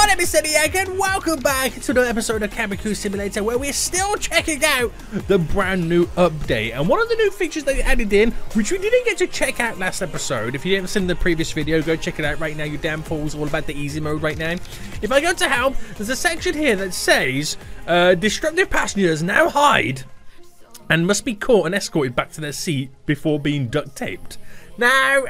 my name is Seniac and welcome back to another episode of Crew Simulator where we're still checking out the brand new update. And one of the new features they added in, which we didn't get to check out last episode, if you haven't seen the previous video, go check it out right now, you damn fools, all about the easy mode right now. If I go to help, there's a section here that says, uh, destructive passengers now hide and must be caught and escorted back to their seat before being duct taped. Now,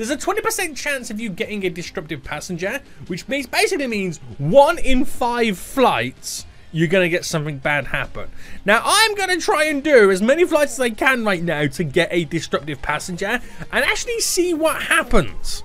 there's a 20% chance of you getting a disruptive passenger, which basically means one in five flights you're going to get something bad happen. Now, I'm going to try and do as many flights as I can right now to get a disruptive passenger and actually see what happens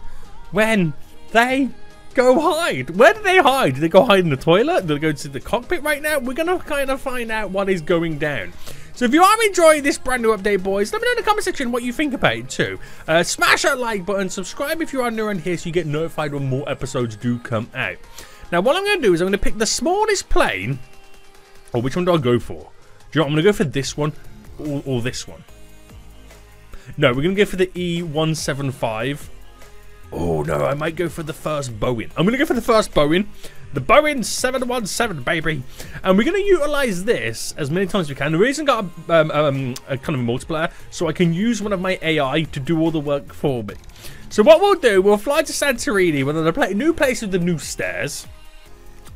when they go hide. Where do they hide? Do they go hide in the toilet? Do they go to the cockpit right now? We're going to kind of find out what is going down. So if you are enjoying this brand new update, boys, let me know in the comment section what you think about it too. Uh, smash that like button, subscribe if you are new around here so you get notified when more episodes do come out. Now, what I'm going to do is I'm going to pick the smallest plane. Or which one do I go for? Do you know what? I'm going to go for this one or, or this one. No, we're going to go for the E175. Oh, no, I might go for the first Boeing. I'm to go for the first Boeing. The Boeing 717, baby. And we're to utilize this as many times as we can. The reason I got a, um, um, a kind of a multiplier, so I can use one of my AI to do all the work for me. So what we'll do, we'll fly to Santorini, where there's a new place with the new stairs.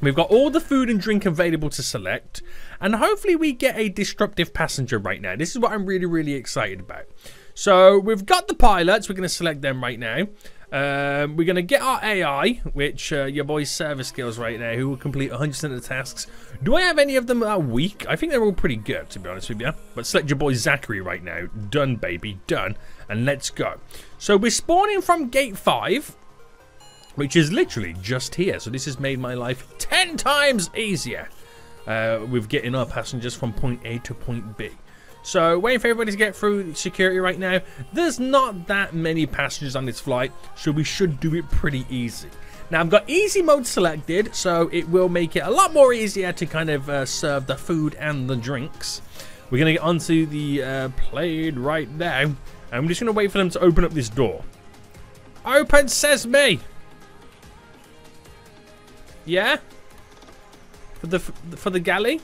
We've got all the food and drink available to select. And hopefully we get a disruptive passenger right now. This is what I'm really, really excited about. So we've got the pilots. We're going to select them right now. Um, we're going to get our AI, which uh, your boy's service skills right now, who will complete 100% of the tasks. Do I have any of them that are weak? I think they're all pretty good, to be honest with you. But select your boy Zachary right now. Done, baby. Done. And let's go. So we're spawning from gate 5, which is literally just here. So this has made my life 10 times easier uh, with getting our passengers from point A to point B. So waiting for everybody to get through security right now. There's not that many passengers on this flight, so we should do it pretty easy. Now I've got easy mode selected, so it will make it a lot more easier to kind of uh, serve the food and the drinks. We're going to get onto the uh, plane right now, and I'm just going to wait for them to open up this door. Open sesame! Yeah? For the for the galley?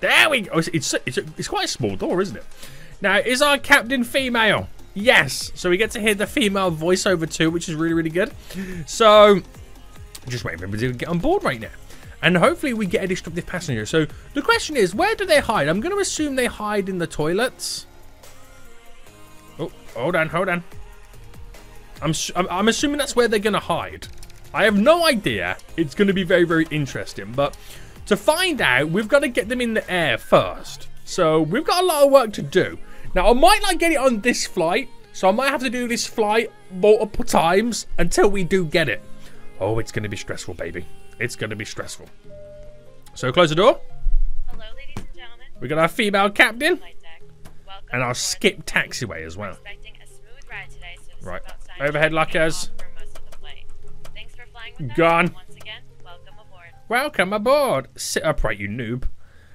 There we go. It's, it's, it's, quite a small door, isn't it? Now, is our captain female? Yes. So we get to hear the female voiceover too, which is really, really good. So, just waiting for everybody to get on board right now. And hopefully we get a disruptive passenger. So the question is, where do they hide? I'm going to assume they hide in the toilets. Oh, hold on, hold on. I'm, I'm assuming that's where they're going to hide. I have no idea. It's going to be very, very interesting. But to find out, we've got to get them in the air first. So we've got a lot of work to do. Now, I might not get it on this flight, so I might have to do this flight multiple times until we do get it. Oh, it's going to be stressful, baby. It's going to be stressful. So close the door. Hello, ladies and gentlemen. We got our female captain. And our skip taxiway as well. Today, so right. Overhead lockers. Gone. Welcome aboard. Sit upright, you noob.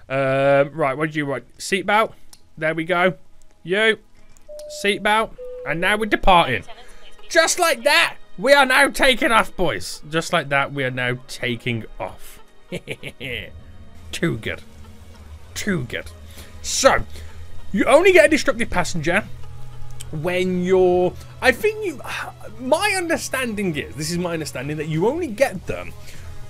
Um, right, what do you want? Seatbelt. There we go. You. Seatbelt. And now we're departing. Just like that, we are now taking off, boys. Just like that, we are now taking off. Too good. Too good. So, you only get a destructive passenger when you're... I think you... My understanding is, this is my understanding, that you only get them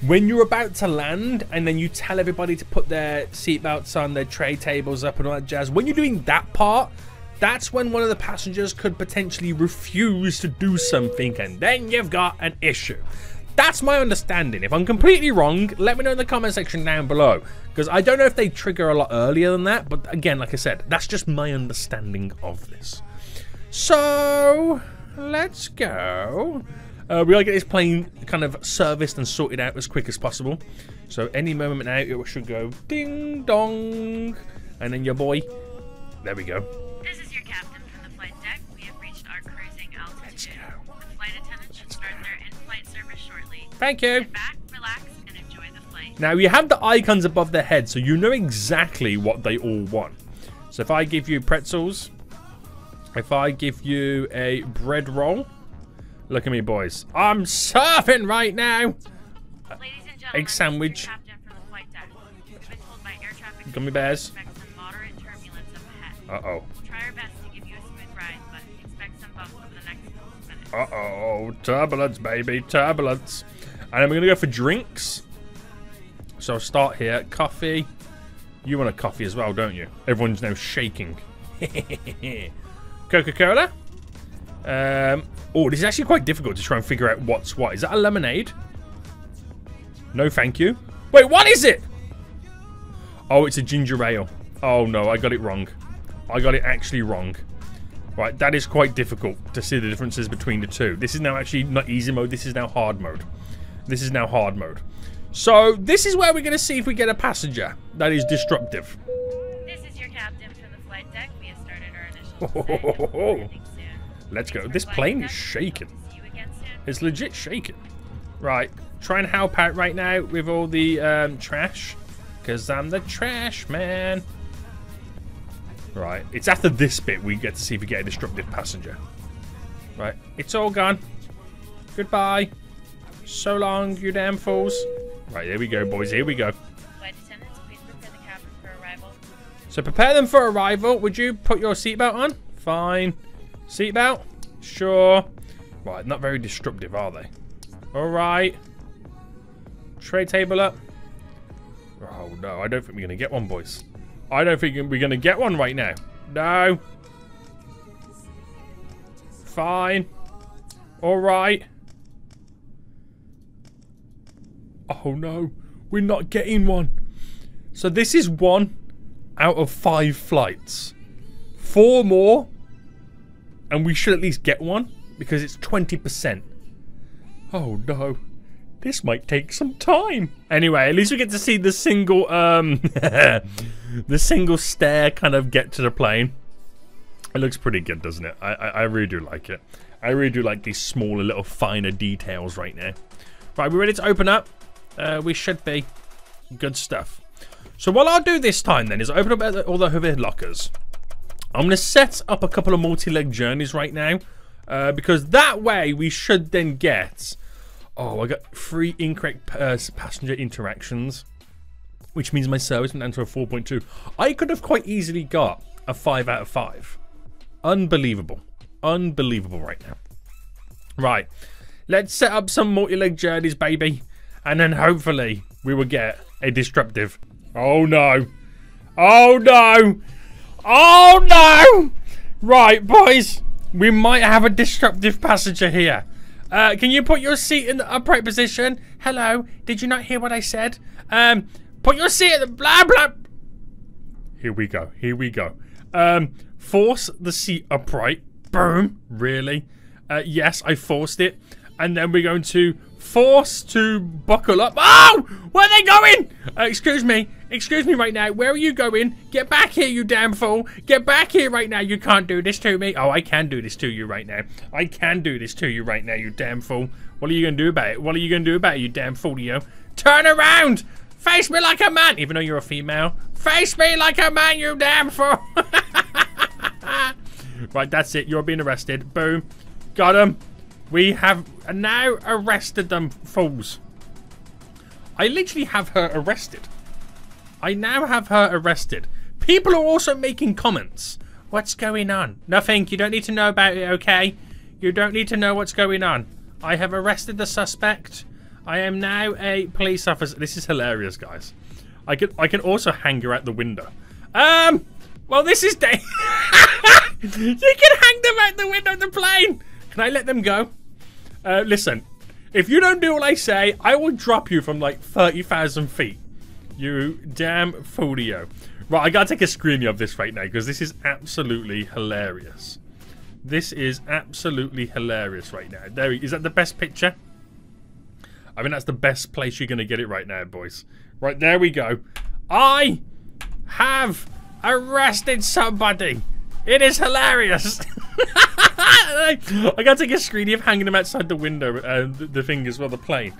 when you're about to land and then you tell everybody to put their seatbelts on, their tray tables up and all that jazz, when you're doing that part, that's when one of the passengers could potentially refuse to do something and then you've got an issue. That's my understanding. If I'm completely wrong, let me know in the comment section down below. Because I don't know if they trigger a lot earlier than that. But again, like I said, that's just my understanding of this. So, let's go. Uh, we gotta get this plane kind of serviced and sorted out as quick as possible. So any moment now, it should go ding dong, and then your boy. There we go. This is your captain from the flight deck. We have reached our cruising altitude. The flight attendant should start their in-flight service shortly. Thank you. Sit back, relax, and enjoy the flight. Now you have the icons above their head, so you know exactly what they all want. So if I give you pretzels, if I give you a bread roll, Look at me, boys. I'm surfing right now. Ladies and gentlemen, Egg sandwich. this is your captain from the flight deck. We've been told by air traffic Gummy bears. to expect some moderate turbulence up ahead. Uh-oh. We'll try our best to give you a smooth ride, but expect some bumps over the next couple of minutes. Uh-oh. Turbulence, baby. Turbulence. And then we're going to go for drinks. So I'll start here. Coffee. You want a coffee as well, don't you? Everyone's now shaking. Coca-Cola. Um, oh, this is actually quite difficult to try and figure out what's what. Is that a lemonade? No, thank you. Wait, what is it? Oh, it's a ginger ale. Oh, no, I got it wrong. I got it actually wrong. Right, that is quite difficult to see the differences between the two. This is now actually not easy mode. This is now hard mode. This is now hard mode. So, this is where we're going to see if we get a passenger that is disruptive. This is your captain from the flight deck. We have started our initial Let's go. This plane is shaking. It's legit shaking. Right, try and help out right now with all the um, trash. Because I'm the trash man. Right, it's after this bit we get to see if we get a disruptive passenger. Right, it's all gone. Goodbye. So long, you damn fools. Right, here we go, boys. Here we go. So prepare them for arrival. Would you put your seatbelt on? Fine. Seatbelt? Sure. Right, not very disruptive, are they? Alright. Tray table up. Oh, no. I don't think we're going to get one, boys. I don't think we're going to get one right now. No. Fine. Alright. Oh, no. We're not getting one. So this is one out of five flights. Four more, and we should at least get one because it's 20%. Oh no. This might take some time. Anyway, at least we get to see the single um the single stair kind of get to the plane. It looks pretty good, doesn't it? I, I, I really do like it. I really do like these smaller little finer details right now. Right, we're ready to open up. Uh, we should be. Good stuff. So what I'll do this time then is open up all the overhead lockers. I'm going to set up a couple of multi-leg journeys right now. Uh, because that way we should then get... Oh, I got three incorrect uh, passenger interactions. Which means my service went down to a 4.2. I could have quite easily got a 5 out of 5. Unbelievable. Unbelievable right now. Right. Let's set up some multi-leg journeys, baby. And then hopefully we will get a disruptive. Oh no. Oh no. Oh no. Right, boys. We might have a disruptive passenger here. Uh, can you put your seat in the upright position? Hello. Did you not hear what I said? Um, put your seat in the blah blah. Here we go. Here we go. Um, force the seat upright. Boom. Really? Uh, yes, I forced it. And then we're going to force to buckle up. Oh! Where are they going? Uh, excuse me. Excuse me right now. Where are you going? Get back here, you damn fool. Get back here right now. You can't do this to me. Oh, I can do this to you right now. I can do this to you right now, you damn fool. What are you going to do about it? What are you going to do about it, you damn fool, you? Turn around! Face me like a man! Even though you're a female. Face me like a man, you damn fool! right, that's it. You're being arrested. Boom. Got him. We have now arrested them fools. I literally have her arrested. I now have her arrested. People are also making comments. What's going on? Nothing. You don't need to know about it, okay? You don't need to know what's going on. I have arrested the suspect. I am now a police officer. This is hilarious, guys. I can I can also hang her out the window. Um. Well, this is day. you can hang them out the window of the plane. Can I let them go? Uh, listen, if you don't do what I say, I will drop you from like 30,000 feet. You damn folio. Right, I gotta take a screening of this right now because this is absolutely hilarious. This is absolutely hilarious right now. There, is that the best picture? I mean, that's the best place you're gonna get it right now, boys. Right, there we go. I have arrested somebody. It is hilarious. I gotta take a screening of hanging him outside the window, uh, the, the thing as well, the plane.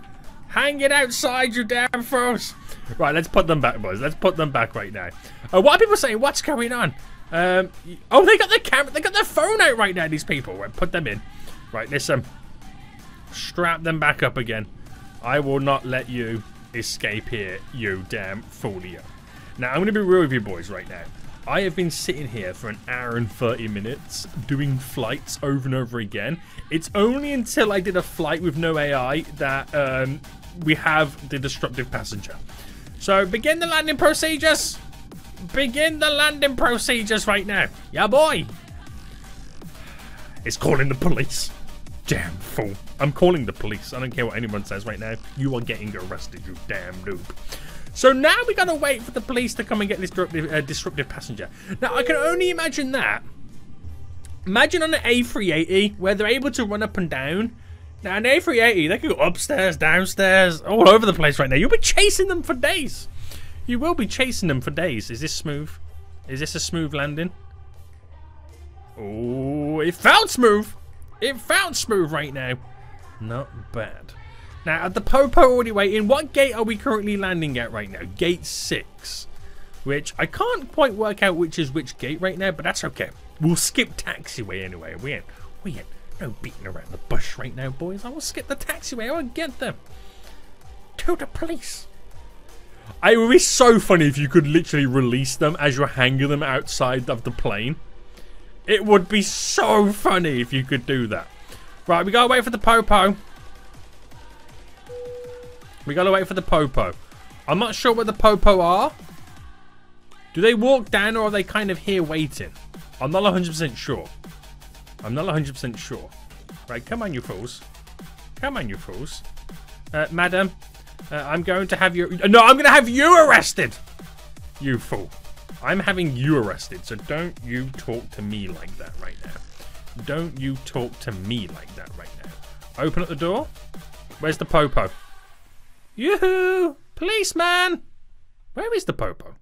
Hang it outside, you damn fools. Right, let's put them back, boys. Let's put them back right now. Uh, what are people saying? What's going on? Um, oh, they got the camera. They got their phone out right now. These people. Right, put them in. Right, listen. Strap them back up again. I will not let you escape here, you damn folio. Now, I'm going to be real with you boys right now. I have been sitting here for an hour and 30 minutes doing flights over and over again. It's only until I did a flight with no AI that um, we have the disruptive passenger. So begin the landing procedures. Begin the landing procedures right now. Yeah, boy. It's calling the police. Damn fool. I'm calling the police. I don't care what anyone says right now. You are getting arrested, you damn noob. So now we gotta wait for the police to come and get this disruptive, uh, disruptive passenger. Now I can only imagine that. Imagine on an A380 where they're able to run up and down. Now an A380, they can go upstairs, downstairs, all over the place right now. You'll be chasing them for days. You will be chasing them for days. Is this smooth? Is this a smooth landing? Oh, it felt smooth. It felt smooth right now. Not bad. Now, at the Popo already waiting, what gate are we currently landing at right now? Gate 6. Which, I can't quite work out which is which gate right now, but that's okay. We'll skip taxiway anyway. We ain't, we ain't no beating around the bush right now, boys. I will skip the taxiway. I will get them. To the police. It would be so funny if you could literally release them as you're hanging them outside of the plane. It would be so funny if you could do that. Right, we gotta wait for the Popo. We gotta wait for the Popo. I'm not sure where the Popo are. Do they walk down or are they kind of here waiting? I'm not 100% sure. I'm not 100% sure. Right, come on, you fools. Come on, you fools. Uh, madam, uh, I'm going to have you... No, I'm going to have you arrested! You fool. I'm having you arrested, so don't you talk to me like that right now. Don't you talk to me like that right now. Open up the door. Where's the Popo? Yoo-hoo! Policeman! Where is the Popo?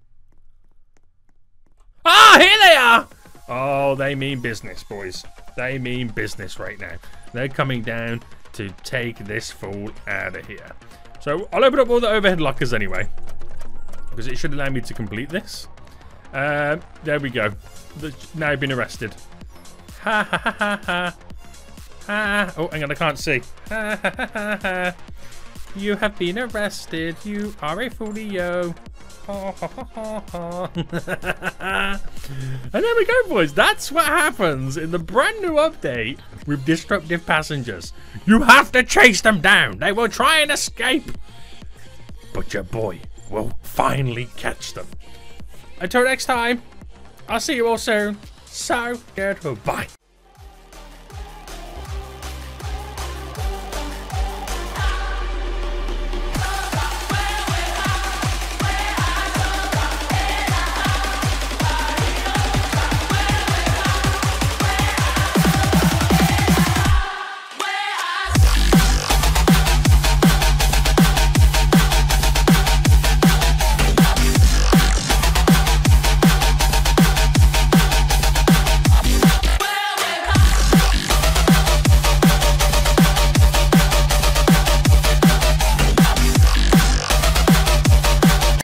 Ah, here they are! Oh, they mean business, boys. They mean business right now. They're coming down to take this fool out of here. So, I'll open up all the overhead lockers anyway. Because it should allow me to complete this. Uh, there we go. Now I've been arrested. Ha ha ha ha ha. Oh, hang on, I can't see. Ha ha ha ha. You have been arrested. You are a folio. Ha ha ha ha ha. and there we go, boys. That's what happens in the brand new update with disruptive passengers. You have to chase them down. They will try and escape. But your boy will finally catch them. Until next time, I'll see you all soon. So, goodbye.